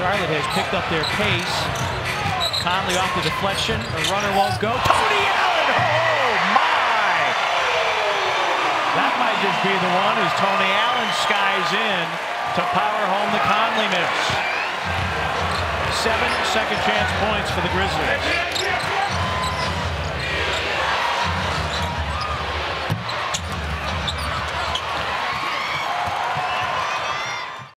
Charlotte has picked up their pace. Conley off the deflection. the runner won't go. Tony Allen! Oh, my! That might just be the one as Tony Allen skies in to power home the Conley miss. Seven second chance points for the Grizzlies.